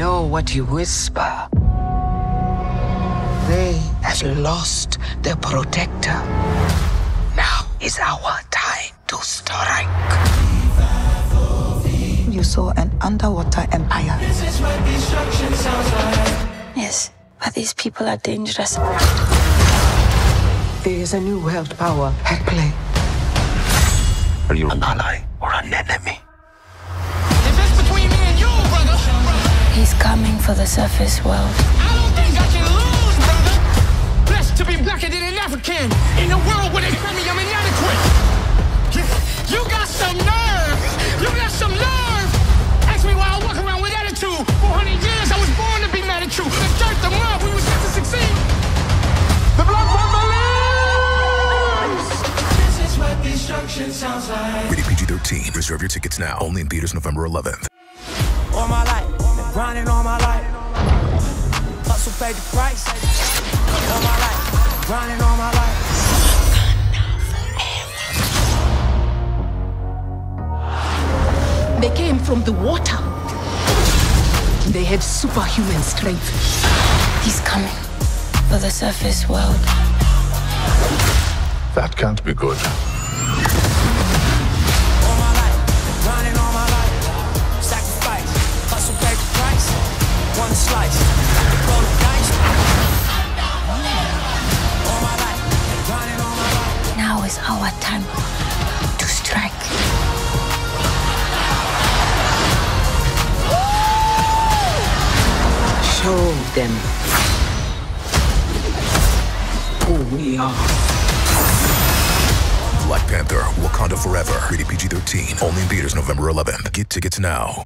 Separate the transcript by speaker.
Speaker 1: know what you whisper. They have lost their protector. Now is our time to strike.
Speaker 2: You saw an underwater empire.
Speaker 3: Yes, but these people are dangerous.
Speaker 1: There is a new world power at play.
Speaker 4: Are you an ally or an enemy?
Speaker 3: For the surface world.
Speaker 5: I don't think I can lose, brother. Blessed to be blacker than an African in a world where they tell me I'm inadequate. You, you got some nerve. You got some nerve. Ask me why I walk around with attitude. 400 years I was born to be mad at you. The dirt, the mud, we was meant to succeed. The blood lives. This is what destruction sounds like.
Speaker 6: Rated PG 13. Reserve your tickets now. Only in theaters November 11th.
Speaker 7: all my life. Been grinding all my life. Hustle paid the price. All my life. Grinding all my life.
Speaker 8: They came from the water. They had superhuman strength.
Speaker 3: He's coming for the surface world.
Speaker 4: That can't be good.
Speaker 3: Now is our time to strike.
Speaker 1: Show them who we are.
Speaker 6: Black Panther, Wakanda Forever. Rated PG 13. Only in theaters November 11th. Get tickets now.